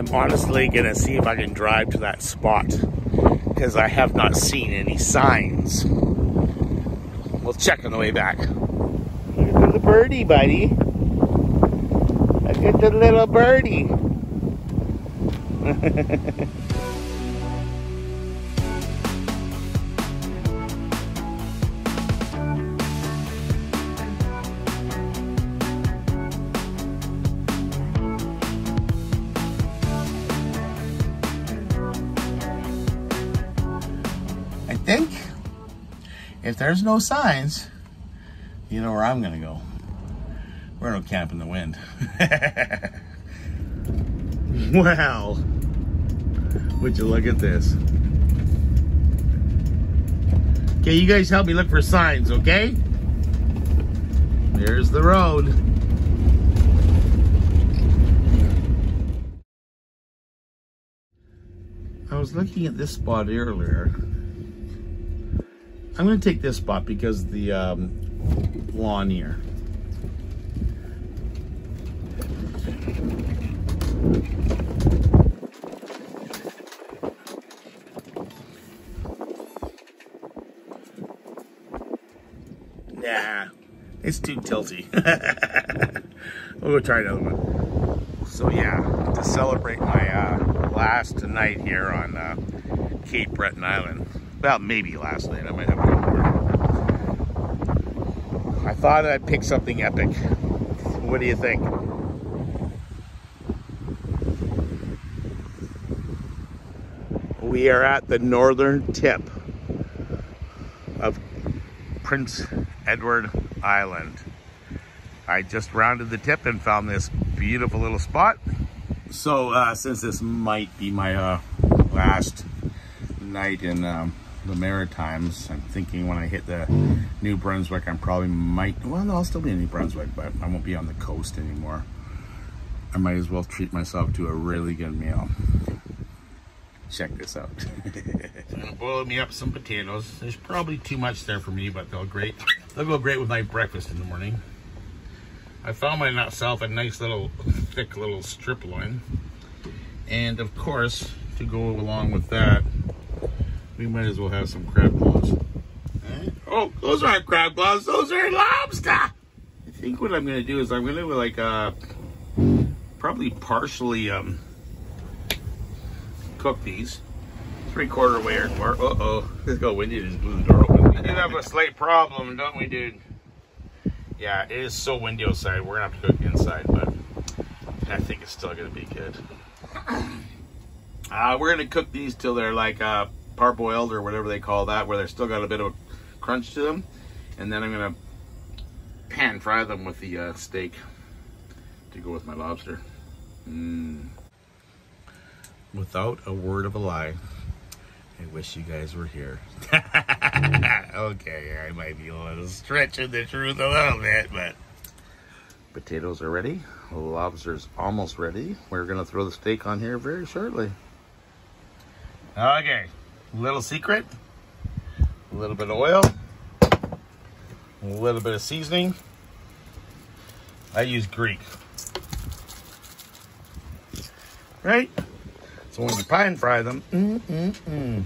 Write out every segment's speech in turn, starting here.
I'm honestly gonna see if I can drive to that spot because I have not seen any signs. We'll check on the way back. Look at the birdie, buddy. Look at the little birdie. if there's no signs, you know where I'm gonna go. We're gonna camp in the wind. wow. Would you look at this? Okay, you guys help me look for signs, okay? There's the road. I was looking at this spot earlier. I'm to take this spot because the um, lawn here. Nah, it's too tilty. we'll go try another one. So yeah, to celebrate my uh, last night here on uh, Cape Breton Island, well, maybe last night. I might have one more. I thought I'd pick something epic. What do you think? We are at the northern tip of Prince Edward Island. I just rounded the tip and found this beautiful little spot. So uh, since this might be my uh, last night in um, the Maritimes, I'm thinking when I hit the New Brunswick, I probably might, well, no, I'll still be in New Brunswick, but I won't be on the coast anymore. I might as well treat myself to a really good meal. Check this out. I'm gonna boil me up some potatoes. There's probably too much there for me, but they'll great. They'll go great with my breakfast in the morning. I found myself a nice little, thick little strip loin. And of course, to go along with that, we might as well have some crab claws. Oh, those aren't crab claws, those are lobster! I think what I'm gonna do is I'm gonna like, uh, probably partially, um, cook these. Three quarter way or more. Uh oh, it's got windy. Just blew the door open. We did have a slight problem, don't we, dude? Yeah, it is so windy outside. We're gonna have to cook inside, but I think it's still gonna be good. Uh, we're gonna cook these till they're like uh, parboiled or whatever they call that, where they're still got a bit of a crunch to them, and then I'm gonna pan fry them with the uh, steak to go with my lobster. Mm without a word of a lie, I wish you guys were here. okay, I might be a little stretching the truth a little bit, but potatoes are ready. Lobster's almost ready. We're gonna throw the steak on here very shortly. Okay, little secret, a little bit of oil, a little bit of seasoning. I use Greek. Right? So when you pan fry them, mm, mm,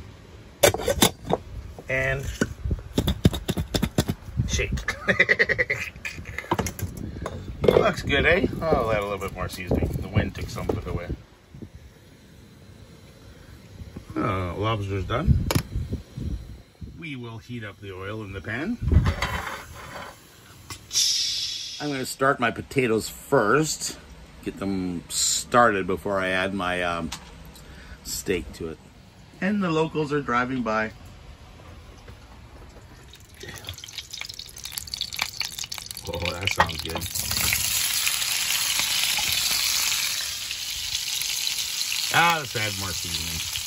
mm. and shake. Looks good, eh? I'll add a little bit more seasoning. The wind took some of it away. Uh, lobster's done. We will heat up the oil in the pan. I'm going to start my potatoes first. Get them started before I add my um, steak to it. And the locals are driving by. Oh, that sounds good. Ah, let's add more seasoning.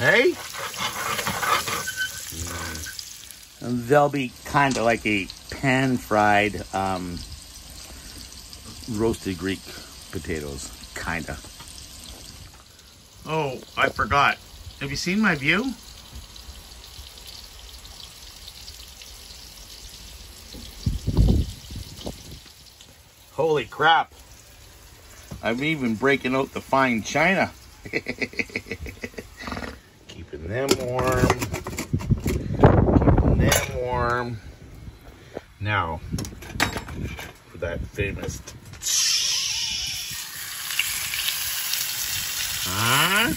Hey? Mm. They'll be kind of like a pan fried um, roasted Greek potatoes, kind of. Oh, I forgot. Have you seen my view? Holy crap. I'm even breaking out the fine china. Them warm. Keeping them warm. Now, for that famous. Huh?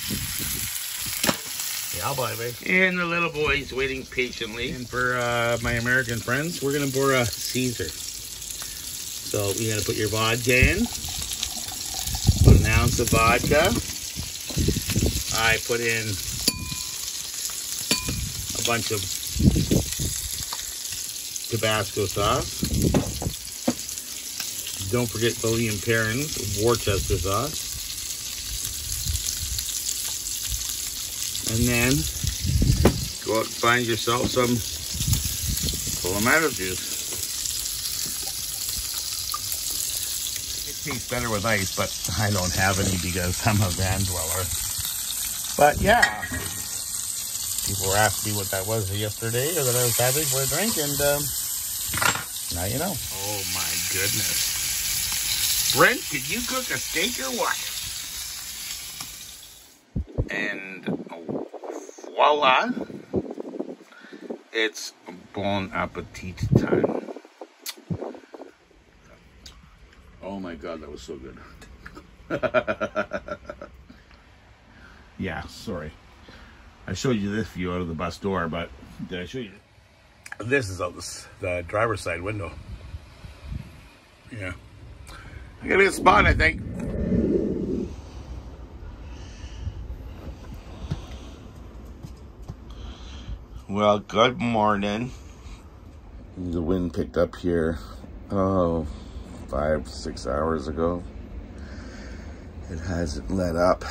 Yeah, baby. And the little boy's waiting patiently. And for uh, my American friends, we're gonna pour a Caesar. So you gotta put your vodka in. Put an ounce of vodka. I put in a bunch of Tabasco sauce. Don't forget William Perrin's Worcester sauce. And then go out and find yourself some tomato juice. It tastes better with ice, but I don't have any because I'm a van dweller. But yeah, people were asking me what that was yesterday or that I was having for a drink, and um, now you know. Oh my goodness. Brent, did you cook a steak or what? And voila, it's bon appetit time. Oh my god, that was so good. yeah, sorry. I showed you this view out of the bus door, but did I show you? This is out the, the driver's side window. Yeah. I got a good spot, I think. Well, good morning. The wind picked up here, oh, five, six hours ago. It hasn't let up.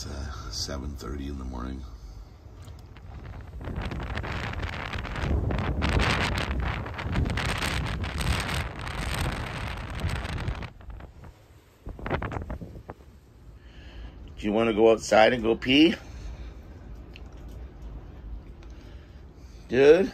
It's uh, 7.30 in the morning. Do you want to go outside and go pee? Dude?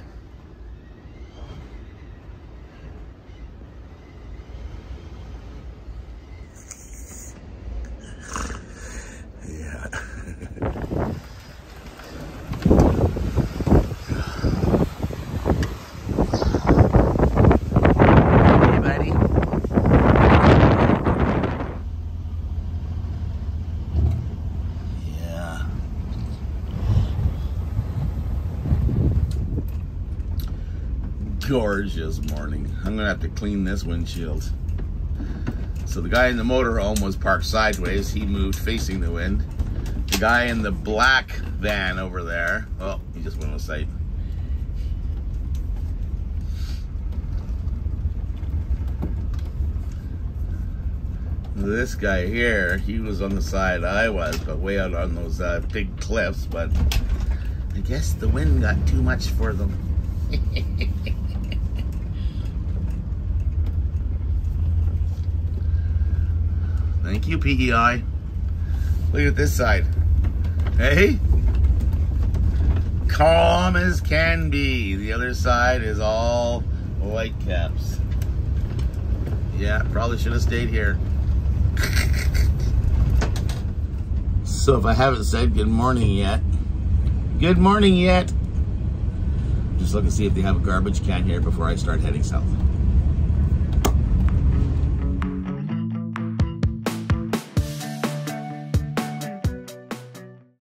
Gorgeous morning. I'm gonna have to clean this windshield. So the guy in the motorhome was parked sideways. He moved facing the wind. The guy in the black van over there, oh, he just went on sight. This guy here, he was on the side I was, but way out on those uh, big cliffs. But I guess the wind got too much for them. Thank you, PEI. Look at this side. Hey? Calm as can be. The other side is all white caps. Yeah, probably should have stayed here. So if I haven't said good morning yet, good morning yet. Just look and see if they have a garbage can here before I start heading south.